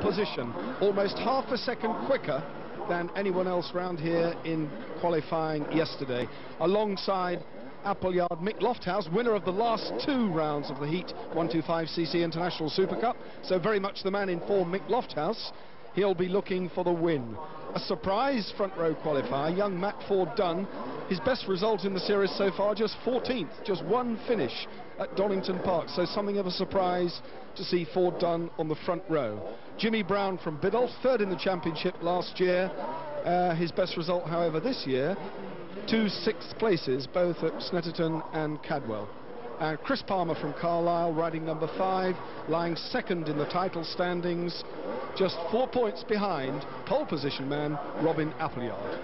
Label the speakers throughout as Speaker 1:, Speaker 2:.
Speaker 1: position, almost half a second quicker than anyone else round here in qualifying yesterday, alongside Appleyard Mick Lofthouse, winner of the last two rounds of the Heat 125cc International Super Cup, so very much the man in form, Mick Lofthouse. He'll be looking for the win. A surprise front row qualifier, young Matt Ford Dunn. His best result in the series so far, just 14th, just one finish at Donington Park, so something of a surprise to see Ford Dunn on the front row. Jimmy Brown from Biddulph, third in the championship last year. Uh, his best result, however, this year, two sixth places, both at Snetterton and Cadwell. And Chris Palmer from Carlisle, riding number five, lying second in the title standings, just four points behind pole position man Robin Appleyard.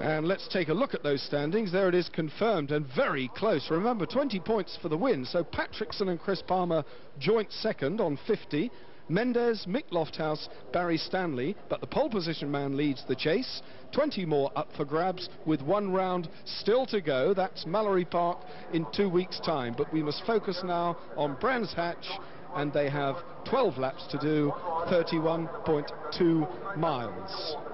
Speaker 1: And let's take a look at those standings. There it is confirmed and very close. Remember, 20 points for the win. So Patrickson and Chris Palmer joint second on 50. Mendez, Mick Lofthouse, Barry Stanley, but the pole position man leads the chase. 20 more up for grabs with one round still to go. That's Mallory Park in two weeks' time. But we must focus now on Brands Hatch, and they have 12 laps to do, 31.2 miles.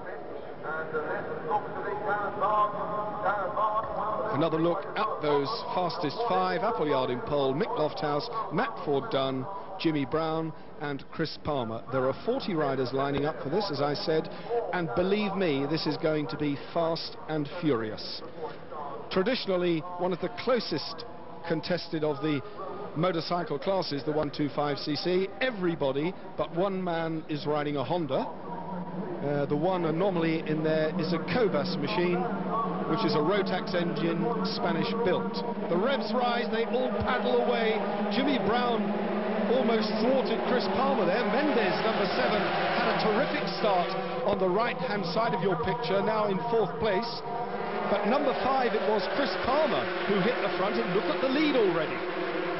Speaker 1: Another look at those fastest five, Appleyard in pole, Mick Lofthouse, Matt Ford Dunn, Jimmy Brown and Chris Palmer. There are 40 riders lining up for this, as I said, and believe me, this is going to be fast and furious. Traditionally, one of the closest contested of the motorcycle classes, the 125cc. Everybody but one man is riding a Honda. Uh, the one anomaly in there is a Cobas machine, which is a Rotax engine, Spanish built. The revs rise, they all paddle away. Jimmy Brown almost thwarted Chris Palmer there. Mendez, number seven, had a terrific start on the right-hand side of your picture, now in fourth place. But number five, it was Chris Palmer who hit the front, and look at the lead already.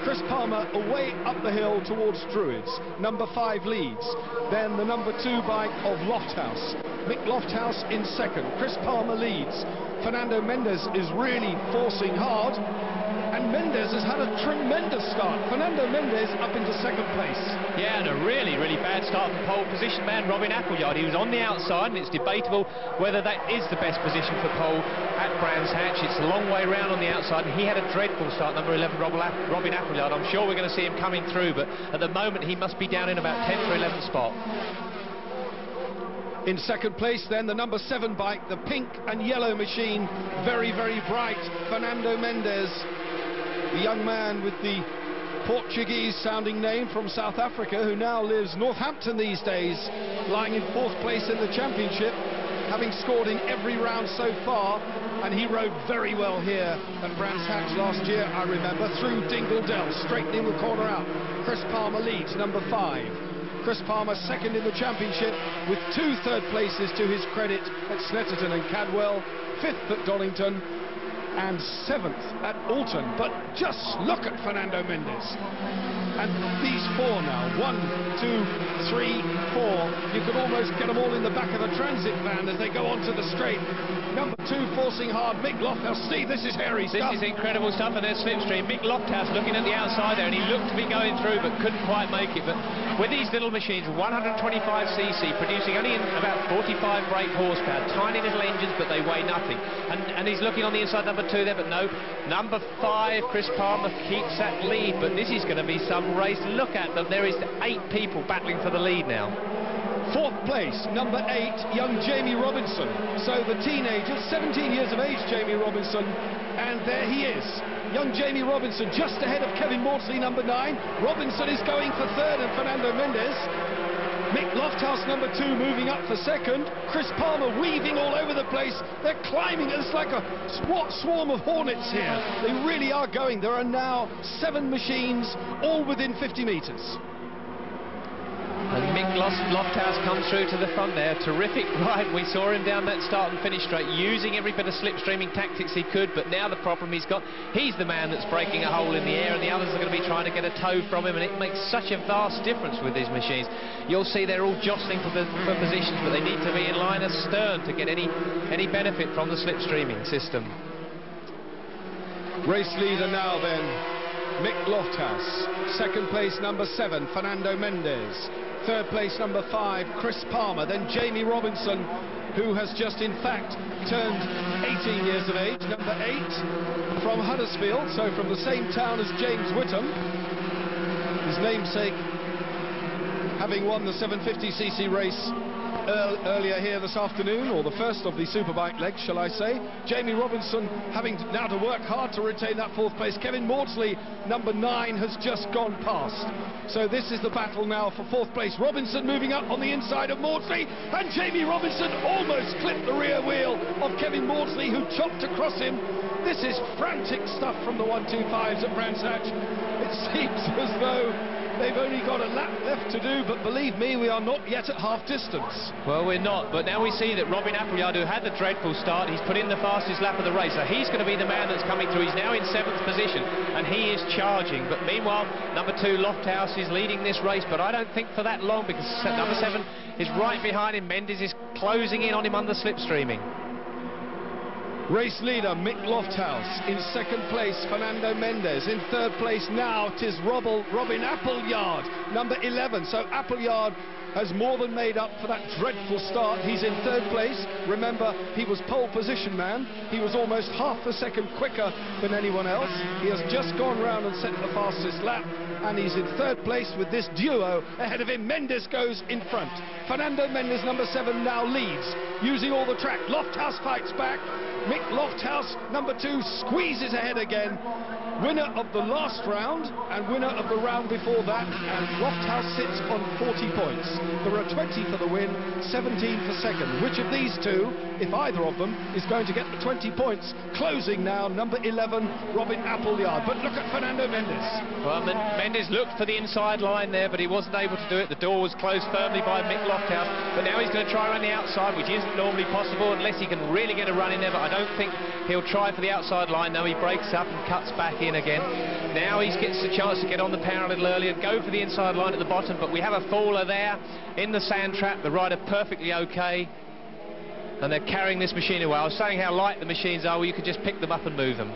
Speaker 1: Chris Palmer away up the hill towards Druids. Number five leads. Then the number two bike of Lofthouse. Mick Lofthouse in second. Chris Palmer leads. Fernando Mendez is really forcing hard and Mendez has had a tremendous start. Fernando Mendez up into second place.
Speaker 2: Yeah, and a really, really bad start for pole position man Robin Appleyard. He was on the outside, and it's debatable whether that is the best position for pole at Brands Hatch. It's a long way round on the outside, and he had a dreadful start, number 11, Robin Appleyard. I'm sure we're going to see him coming through, but at the moment he must be down in about 10th or 11th spot.
Speaker 1: In second place then, the number seven bike, the pink and yellow machine, very, very bright, Fernando Mendez the young man with the Portuguese-sounding name from South Africa who now lives Northampton these days, lying in fourth place in the championship, having scored in every round so far, and he rode very well here at Brands Hatch last year, I remember, through Dingle Dell, straightening the corner out. Chris Palmer leads, number five. Chris Palmer second in the championship with two third places to his credit at Snetterton and Cadwell, fifth at Donington, and seventh at Oulton. But just look at Fernando Mendez. And these four now, one, two, three, four. You could almost get them all in the back of the transit van as they go onto the straight. Number two forcing hard, Mick Lofthouse. Steve, this is hairy
Speaker 2: this
Speaker 1: stuff.
Speaker 2: This is incredible stuff, and there's slipstream. Mick Lofthouse looking at the outside there, and he looked to be going through, but couldn't quite make it. But with these little machines, 125cc, producing only about 45 brake horsepower, tiny little engines, but they weigh nothing. And, and he's looking on the inside, number two there, but no. Number five, Chris Palmer keeps that lead, but this is going to be some race. Look at them. There is eight people battling for the lead now.
Speaker 1: Fourth place, number eight, young Jamie Robinson. So the teenager, 17 years of age, Jamie Robinson, and there he is. Young Jamie Robinson just ahead of Kevin Mawdsley, number nine. Robinson is going for third and Fernando Mendez. Mick Lofthouse, number two, moving up for second. Chris Palmer weaving all over the place. They're climbing. It's like a swarm of hornets here. They really are going. There are now seven machines, all within 50 metres.
Speaker 2: And Mick Lofthouse comes through to the front there. Terrific ride. We saw him down that start and finish straight, using every bit of slipstreaming tactics he could. But now the problem he's got, he's the man that's breaking a hole in the air, and the others are going to be trying to get a toe from him. And it makes such a vast difference with these machines. You'll see they're all jostling for, the, for positions, but they need to be in line astern to get any, any benefit from the slipstreaming system.
Speaker 1: Race leader now then Mick Lofthouse. Second place, number seven, Fernando Mendez. Third place, number five, Chris Palmer. Then Jamie Robinson, who has just, in fact, turned 18 years of age. Number eight, from Huddersfield, so from the same town as James Whitham. His namesake, having won the 750cc race earlier here this afternoon, or the first of the Superbike legs, shall I say. Jamie Robinson having now to work hard to retain that fourth place. Kevin Mawdsley, number nine, has just gone past. So this is the battle now for fourth place. Robinson moving up on the inside of Mawdsley, and Jamie Robinson almost clipped the rear wheel of Kevin Mawdsley, who chopped across him. This is frantic stuff from the 125s at Brands Hatch. It seems as though They've only got a lap left to do, but believe me, we are not yet at half distance.
Speaker 2: Well, we're not, but now we see that Robin Appleyard, who had the dreadful start, he's put in the fastest lap of the race, so he's going to be the man that's coming through. He's now in seventh position, and he is charging. But meanwhile, number two, Lofthouse, is leading this race, but I don't think for that long, because number seven is right behind him. Mendez is closing in on him under slipstreaming.
Speaker 1: Race leader Mick Lofthouse. In second place, Fernando Mendez. In third place now, tis Robin Appleyard, number 11. So Appleyard has more than made up for that dreadful start. He's in third place. Remember, he was pole position man. He was almost half a second quicker than anyone else. He has just gone round and set the fastest lap and he's in third place with this duo ahead of him. Mendez goes in front. Fernando Mendez, number seven, now leads, using all the track. Lofthouse fights back. Mick Lofthouse, number two, squeezes ahead again. Winner of the last round and winner of the round before that. And Lofthouse sits on 40 points. There are 20 for the win, 17 for second. Which of these two, if either of them, is going to get the 20 points? Closing now, number 11, Robin Appleyard. But look at Fernando Mendez.
Speaker 2: Well, Mendez looked for the inside line there, but he wasn't able to do it. The door was closed firmly by Mick Lofthouse. But now he's going to try around the outside, which isn't normally possible unless he can really get a run in there. But I don't think he'll try for the outside line. though. he breaks up and cuts back in again. Now he gets the chance to get on the power a little earlier go for the inside line at the bottom. But we have a faller there in the sand trap. The rider perfectly okay. And they're carrying this machine away. I was saying how light the machines are. Well, you could just pick them up and move them.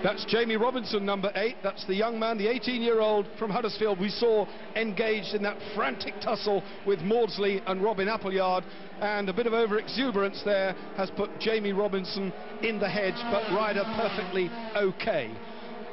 Speaker 1: That's Jamie Robinson, number eight. That's the young man, the 18-year-old from Huddersfield we saw engaged in that frantic tussle with Mawdsley and Robin Appleyard. And a bit of over-exuberance there has put Jamie Robinson in the hedge, but rider perfectly okay.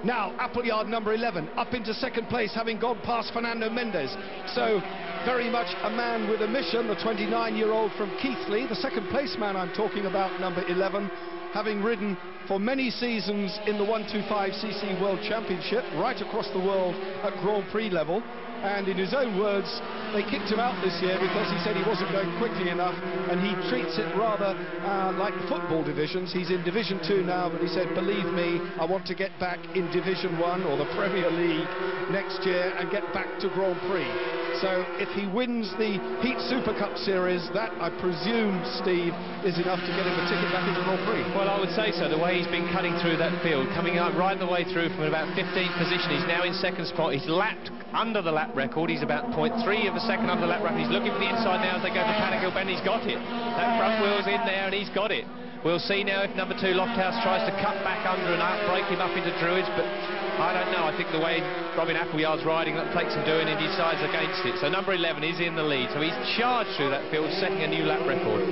Speaker 1: Now, Appleyard, number 11, up into second place, having gone past Fernando Mendez. So, very much a man with a mission, the 29-year-old from Keighley, the second place man I'm talking about, number 11 having ridden for many seasons in the 125cc World Championship right across the world at Grand Prix level. And in his own words they kicked him out this year because he said he wasn't going quickly enough and he treats it rather uh, like football divisions. He's in division 2 now but he said believe me I want to get back in division 1 or the Premier League next year and get back to Grand Prix so if he wins the Heat Super Cup Series, that, I presume, Steve, is enough to get him a ticket back into Grand Prix.
Speaker 2: Well, I would say so. The way he's been cutting through that field, coming up right the way through from about 15th position, he's now in second spot. He's lapped under the lap record. He's about 0.3 of a second under the lap record. He's looking for the inside now as they go for Paddock Bend. He's got it. That front wheel's in there and he's got it. We'll see now if number two Lofthouse tries to cut back under and out, break him up into Druids, but I don't know. I think the way Robin Appleyard's riding, that takes him doing, and he decides against it. So number 11 is in the lead. So he's charged through that field, setting a new lap record.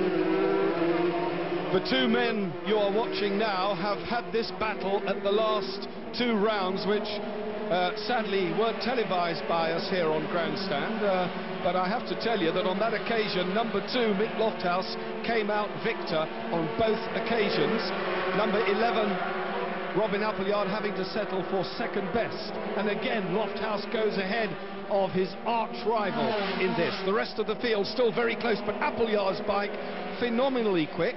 Speaker 1: The two men you are watching now have had this battle at the last two rounds, which uh, sadly weren't televised by us here on Grandstand. Uh, but I have to tell you that on that occasion, number two, Mick Lofthouse, came out victor on both occasions. Number 11, Robin Appleyard having to settle for second best. And again, Lofthouse goes ahead of his arch rival in this. The rest of the field still very close, but Appleyard's bike phenomenally quick.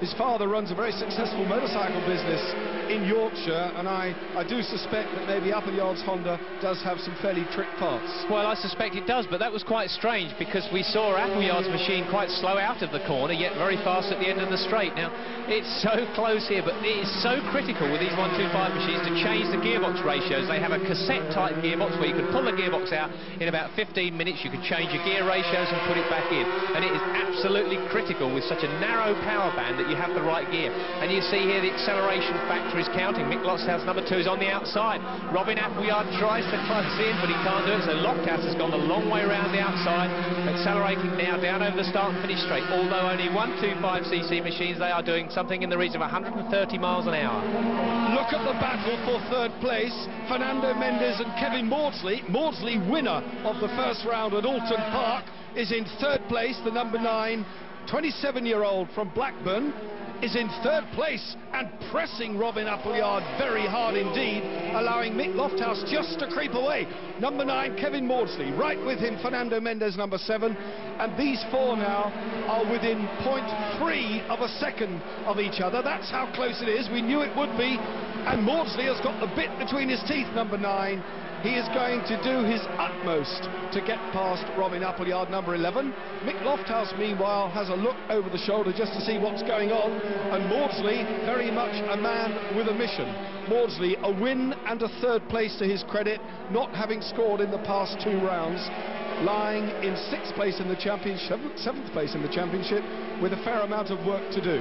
Speaker 1: His father runs a very successful motorcycle business in Yorkshire, and I, I do suspect that maybe Appleyard's Honda does have some fairly trick parts.
Speaker 2: Well, I suspect it does, but that was quite strange because we saw Appleyard's machine quite slow out of the corner, yet very fast at the end of the straight. Now, it's so close here, but it is so critical with these 125 machines to change the gearbox ratios. They have a cassette-type gearbox where you can pull the gearbox out in about 15 minutes. You can change your gear ratios and put it back in. And it is absolutely critical with such a narrow power band that you have the right gear. And you see here the acceleration factor is counting. Mick Lofthouse, number two, is on the outside. Robin Appleyard tries to close in, but he can't do it. So Lofthouse has gone the long way around the outside, accelerating now down over the start and finish straight. Although only 125cc machines, they are doing something in the region of 130 miles an hour.
Speaker 1: Look at the battle for third place. Fernando Mendez and Kevin Mawdsley. Mawdsley, winner of the first round at Oulton Park, is in third place, the number nine, 27-year-old from Blackburn is in third place and pressing Robin Appleyard very hard indeed, allowing Mick Lofthouse just to creep away. Number nine, Kevin Mawdsley, right with him, Fernando Mendez, number seven, and these four now are within 0.3 of a second of each other. That's how close it is. We knew it would be, and Mawdsley has got the bit between his teeth, number nine, he is going to do his utmost to get past Robin Appleyard, number 11. Mick Lofthouse, meanwhile, has a look over the shoulder just to see what's going on. And Mawdsley, very much a man with a mission. Mawdsley, a win and a third place to his credit, not having scored in the past two rounds. Lying in sixth place in the championship, seventh place in the championship, with a fair amount of work to do.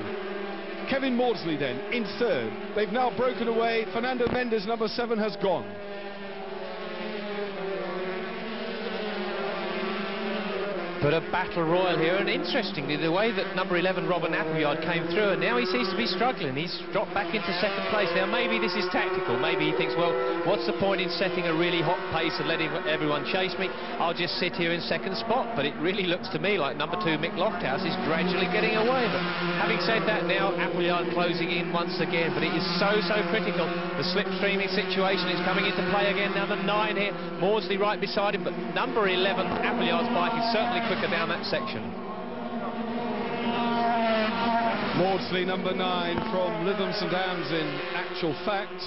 Speaker 1: Kevin Mawdsley then, in third. They've now broken away. Fernando Mendez, number seven, has gone.
Speaker 2: But a battle royal here, and interestingly, the way that number 11, Robin Appleyard, came through, and now he seems to be struggling. He's dropped back into second place. Now, maybe this is tactical. Maybe he thinks, well, what's the point in setting a really hot pace and letting everyone chase me? I'll just sit here in second spot. But it really looks to me like number two, Mick Lofthouse, is gradually getting away. But having said that, now Appleyard closing in once again. But it is so, so critical. The slipstreaming situation is coming into play again. The nine here, Mawdsley right beside him. But number 11, Appleyard's bike is certainly quicker quicker down that section.
Speaker 1: Mawdsley, number nine, from Lytham St Anne's in actual fact.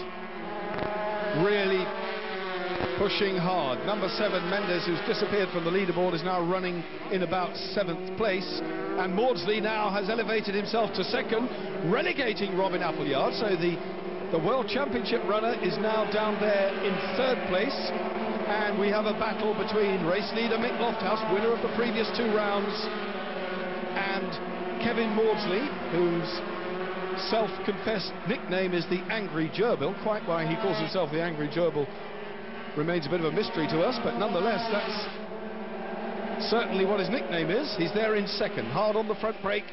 Speaker 1: Really pushing hard. Number seven, Mendez, who's disappeared from the leaderboard, is now running in about seventh place. And Mawdsley now has elevated himself to second, relegating Robin Appleyard. So the, the World Championship runner is now down there in third place and we have a battle between race leader Mick Lofthouse, winner of the previous two rounds, and Kevin Mawdsley, whose self-confessed nickname is the Angry Gerbil. Quite why he calls himself the Angry Gerbil remains a bit of a mystery to us, but nonetheless, that's certainly what his nickname is. He's there in second, hard on the front brake,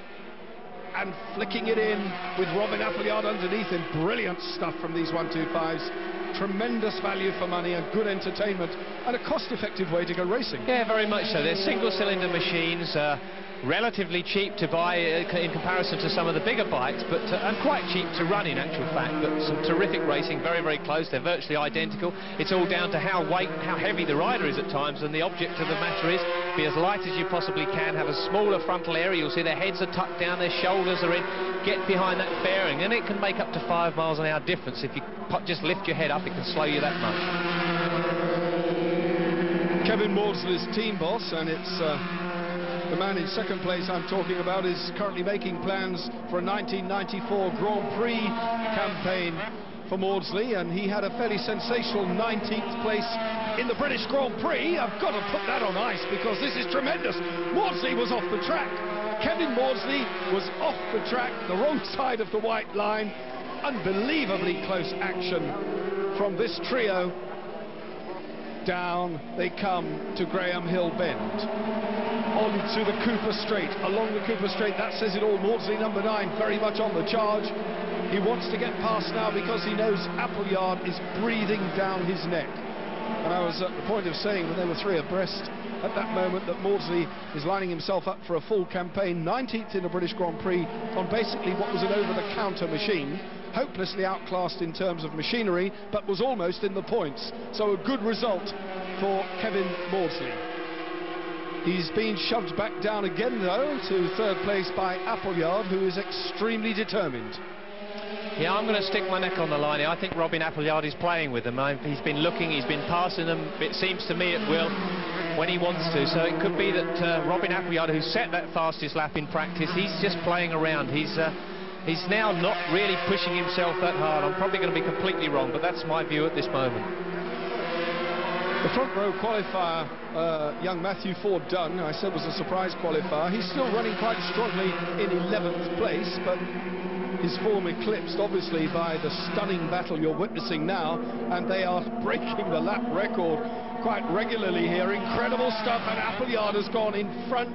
Speaker 1: and flicking it in with Robin Appleyard underneath him. Brilliant stuff from these 125s tremendous value for money and good entertainment and a cost-effective way to go racing.
Speaker 2: Yeah, very much so. They're single-cylinder machines. Uh, relatively cheap to buy uh, in comparison to some of the bigger bikes, but uh, and quite cheap to run in actual fact. But some terrific racing, very very close. They're virtually identical. It's all down to how weight, how heavy the rider is at times, and the object of the matter is be as light as you possibly can. Have a smaller frontal area. You'll see their heads are tucked down, their shoulders are in. Get behind that bearing, and it can make up to five miles an hour difference if you just lift your head up. It can slow you that much.
Speaker 1: Kevin Mawdsley's team boss, and it's. Uh, the man in second place I'm talking about is currently making plans for a 1994 Grand Prix campaign for Mawdsley, and he had a fairly sensational 19th place in the British Grand Prix. I've got to put that on ice because this is tremendous. Mawdsley was off the track. Kevin Mawdsley was off the track, the wrong side of the white line. Unbelievably close action from this trio. Down they come to Graham Hill Bend On to the Cooper Straight. Along the Cooper Straight, that says it all. Mawdsley, number nine, very much on the charge. He wants to get past now because he knows Appleyard is breathing down his neck. And I was at the point of saying when they were three abreast at that moment that Mawdsley is lining himself up for a full campaign, 19th in a British Grand Prix on basically what was an over-the-counter machine, hopelessly outclassed in terms of machinery, but was almost in the points. So a good result for Kevin Mawdsley. He's been shoved back down again, though, to third place by Appleyard, who is extremely determined.
Speaker 2: Yeah, I'm going to stick my neck on the line here. I think Robin Appleyard is playing with them. He's been looking, he's been passing them, it seems to me, it will when he wants to. So it could be that uh, Robin Appleyard, who set that fastest lap in practice, he's just playing around. He's... Uh, he's now not really pushing himself that hard. I'm probably going to be completely wrong, but that's my view at this moment.
Speaker 1: The front row qualifier, uh, young Matthew Ford Dunn, I said was a surprise qualifier. He's still running quite strongly in 11th place, but his form eclipsed, obviously, by the stunning battle you're witnessing now, and they are breaking the lap record quite regularly here. Incredible stuff, and Appleyard has gone in front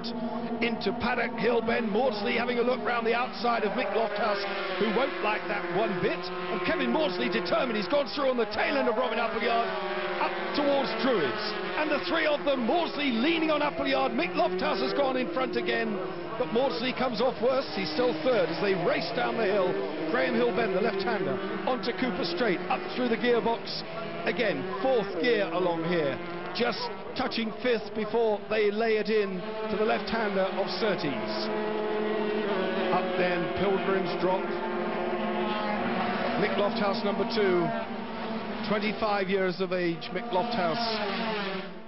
Speaker 1: into Paddock Hill. Ben Mawdsley having a look round the outside of Mick Lofthouse, who won't like that one bit. And Kevin Mawdsley determined. He's gone through on the tail end of Robin Appleyard up towards Druids. And the three of them, Mawdsley leaning on Appleyard. Mick Lofthouse has gone in front again. But Mawdsley comes off worse. He's still third as they race down the hill. Graham Hill-Ben, the left-hander, onto Cooper Straight, up through the gearbox. Again, fourth gear along here. Just touching fifth before they lay it in to the left-hander of Surtees. Up then, Pilgrim's drop. Mick Lofthouse number two. 25 years of age, Mick Lofthouse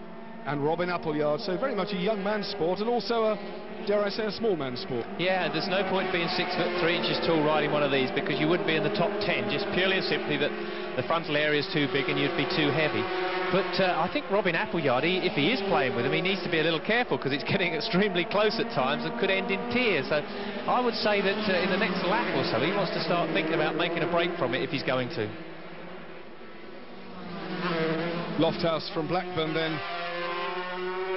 Speaker 1: and Robin Appleyard. So very much a young man's sport and also a dare I say, a small man's sport.
Speaker 2: Yeah, there's no point being six foot three inches tall riding one of these because you wouldn't be in the top ten, just purely and simply that the frontal area is too big and you'd be too heavy. But uh, I think Robin Appleyard, he, if he is playing with him, he needs to be a little careful because it's getting extremely close at times and could end in tears. So I would say that uh, in the next lap or so, he wants to start thinking about making a break from it if he's going to.
Speaker 1: Lofthouse from Blackburn then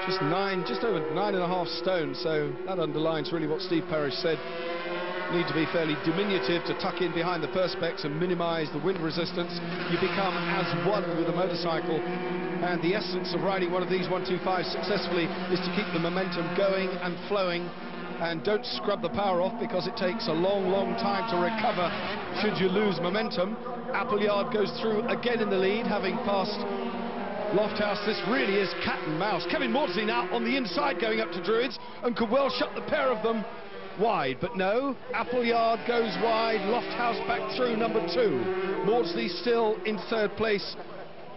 Speaker 1: just nine, just over nine and a half stone, so that underlines really what Steve Parrish said. Need to be fairly diminutive to tuck in behind the perspex and minimise the wind resistance. You become as one with a motorcycle, and the essence of riding one of these 125s successfully is to keep the momentum going and flowing and don't scrub the power off because it takes a long, long time to recover should you lose momentum. Appleyard goes through again in the lead, having passed Lofthouse, this really is cat and mouse. Kevin Mawdsley now on the inside going up to Druids and could well shut the pair of them wide. But no, Appleyard goes wide, Lofthouse back through number two. Mawdsley still in third place.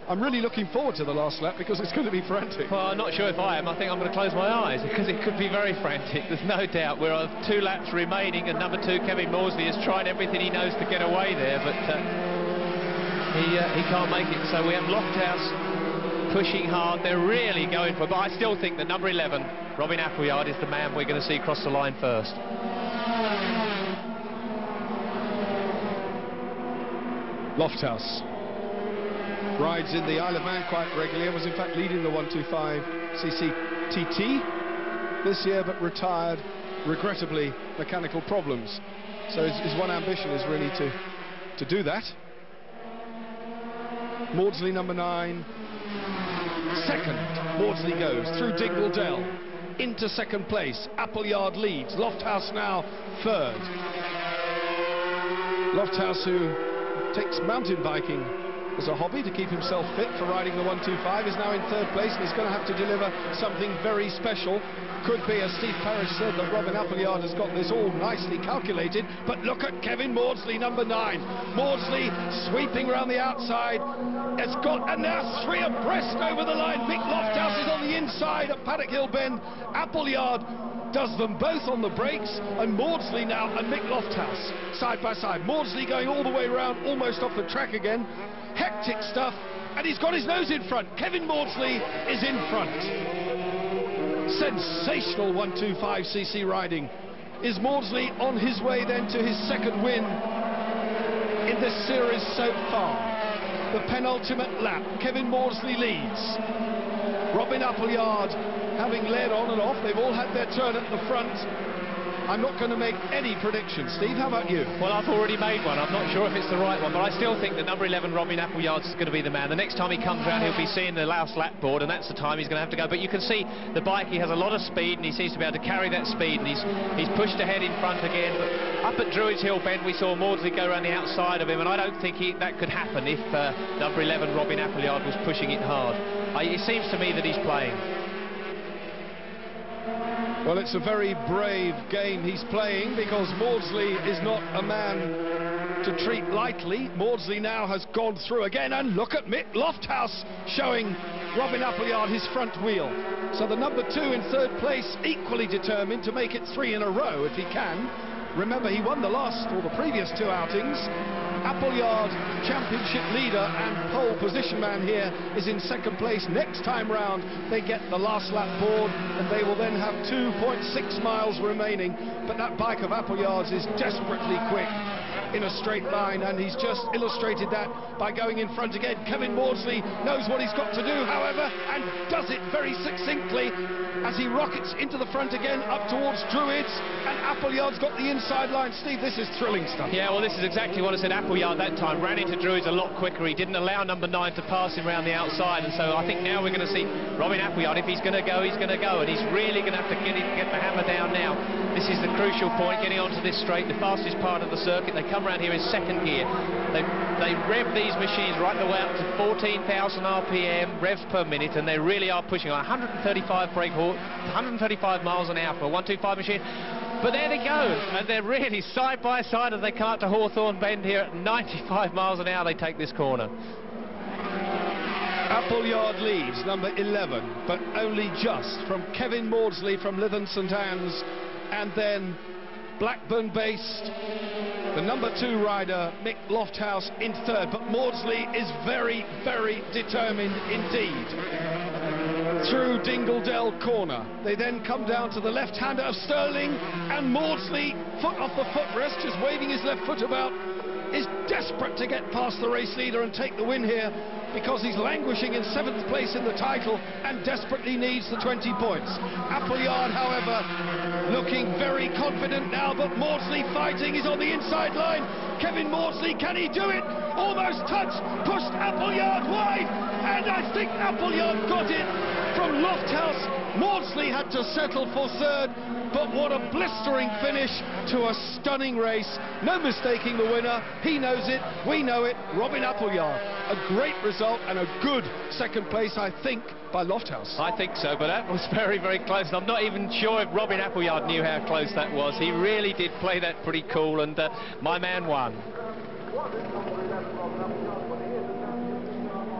Speaker 1: I'm really looking forward to the last lap because it's going to be frantic.
Speaker 2: Well, I'm not sure if I am. I think I'm going to close my eyes because it could be very frantic. There's no doubt. We're on two laps remaining and number two, Kevin Mawdsley, has tried everything he knows to get away there, but uh, he, uh, he can't make it. So we have Lofthouse pushing hard. They're really going for. But I still think that number 11, Robin Appleyard, is the man we're going to see cross the line first.
Speaker 1: Lofthouse rides in the Isle of Man quite regularly. Was in fact leading the 125 CCTT this year, but retired, regrettably, mechanical problems. So his, his one ambition is really to, to do that. Mawdsley number nine, Second, Mawdsley goes through Dingle Dell into second place. Appleyard leads. Lofthouse now third. Lofthouse who takes mountain biking as a hobby to keep himself fit for riding the 125 is now in third place and he's going to have to deliver something very special. Could be, as Steve Parrish said, that Robin Appleyard has got this all nicely calculated, but look at Kevin Mawdsley, number nine. Mawdsley sweeping around the outside, has got, and now three abreast over the line. Mick Lofthouse is on the inside at Paddock Hill Bend. Appleyard does them both on the brakes, and Mawdsley now and Mick Lofthouse side by side. Mawdsley going all the way around, almost off the track again. Hectic stuff, and he's got his nose in front. Kevin Mawdsley is in front. Sensational 125cc riding. Is Mawdsley on his way then to his second win in this series so far? the penultimate lap. Kevin Mawdsley leads. Robin Appleyard having led on and off. They've all had their turn at the front. I'm not going to make any predictions. Steve, how about you?
Speaker 2: Well, I've already made one. I'm not sure if it's the right one, but I still think that number 11, Robin Appleyard, is going to be the man. The next time he comes around, he'll be seeing the last lap board, and that's the time he's going to have to go. But you can see the bike, he has a lot of speed, and he seems to be able to carry that speed, and he's, he's pushed ahead in front again. But up at Druids Hill Bend, we saw Mawdsley go around the outside of him, and I don't think he, that could happen if uh, number 11, Robin Appleyard, was pushing it hard. It seems to me that he's playing.
Speaker 1: Well, it's a very brave game he's playing because Mawdsley is not a man to treat lightly. Mawdsley now has gone through again, and look at Mick Lofthouse showing Robin Appleyard his front wheel. So the number two in third place, equally determined to make it three in a row if he can. Remember, he won the last or the previous two outings. Appleyard, championship leader and pole position man here, is in second place. Next time round, they get the last lap board, and they will then have 2.6 miles remaining. But that bike of Appleyard's is desperately quick in a straight line, and he's just illustrated that by going in front again. Kevin Mawdsley knows what he's got to do, however, and does it very succinctly as he rockets into the front again up towards Druids, and Appleyard's got the inside line. Steve, this is thrilling stuff.
Speaker 2: Yeah, well, this is exactly what I said. Appleyard that time ran into Druids a lot quicker. He didn't allow number nine to pass him around the outside, and so I think now we're going to see Robin Appleyard. If he's going to go, he's going to go, and he's really going to have to get, it, get the hammer down now. This is the crucial point, getting onto this straight, the fastest part of the circuit. They come come around here in second gear. They, they rev these machines right the way up to 14,000 RPM revs per minute, and they really are pushing on 135 brake horse, 135 miles an hour for a 125 machine. But there they go, and they're really side by side as they come up to Hawthorn Bend here at 95 miles an hour. They take this corner.
Speaker 1: Appleyard leads number 11, but only just from Kevin Mawdsley from Lytham St Anne's, and then Blackburn-based the number two rider, Mick Lofthouse, in third. But Mawdsley is very, very determined indeed. Through Dingle Dell corner. They then come down to the left-hander of Stirling, and Mawdsley, foot off the footrest, just waving his left foot about, is desperate to get past the race leader and take the win here because he's languishing in seventh place in the title and desperately needs the 20 points. Appleyard, however, looking very confident now, but Mawdsley fighting. He's on the inside line. Kevin Mawdsley, can he do it? Almost touched, pushed Appleyard wide, and I think Appleyard got it from Lofthouse. Mawdsley had to settle for third, but what a blistering finish to a stunning race. No mistaking the winner. He knows it. We know it. Robin Appleyard. A great result and a good second place, I think, by Lofthouse.
Speaker 2: I think so, but that was very, very close. I'm not even sure if Robin Appleyard knew how close that was. He really did play that pretty cool, and uh, my man won.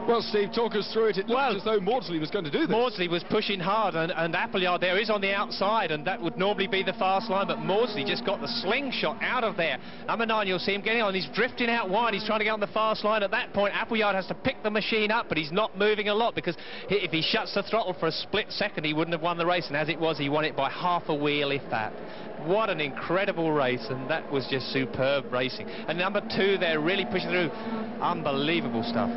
Speaker 1: Well, Steve, talk us through it. It looked well, as though Mawdsley was going to do this.
Speaker 2: Mawdsley was pushing hard, and, and Appleyard there is on the outside, and that would normally be the fast line, but Mawdsley just got the slingshot out of there. Number nine, you'll see him getting on. He's drifting out wide. He's trying to get on the fast line. At that point, Appleyard has to pick the machine up, but he's not moving a lot because if he shuts the throttle for a split second, he wouldn't have won the race, and as it was, he won it by half a wheel, if that. What an incredible race, and that was just superb racing. And number two, they're really pushing through. Unbelievable stuff.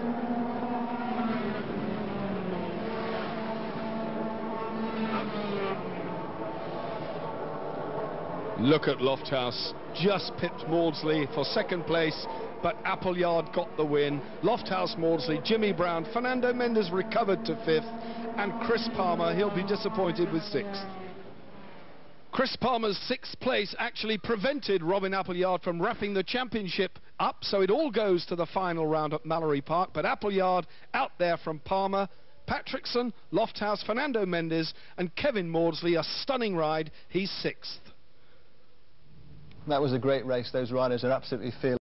Speaker 1: Look at Lofthouse, just pipped Mawdsley for second place, but Appleyard got the win. Lofthouse, Mawdsley, Jimmy Brown, Fernando Mendez recovered to fifth, and Chris Palmer, he'll be disappointed with sixth. Chris Palmer's sixth place actually prevented Robin Appleyard from wrapping the championship up, so it all goes to the final round at Mallory Park, but Appleyard out there from Palmer, Patrickson, Lofthouse, Fernando Mendez, and Kevin Mawdsley, a stunning ride, he's sixth.
Speaker 3: That was a great race. Those riders are absolutely fearless.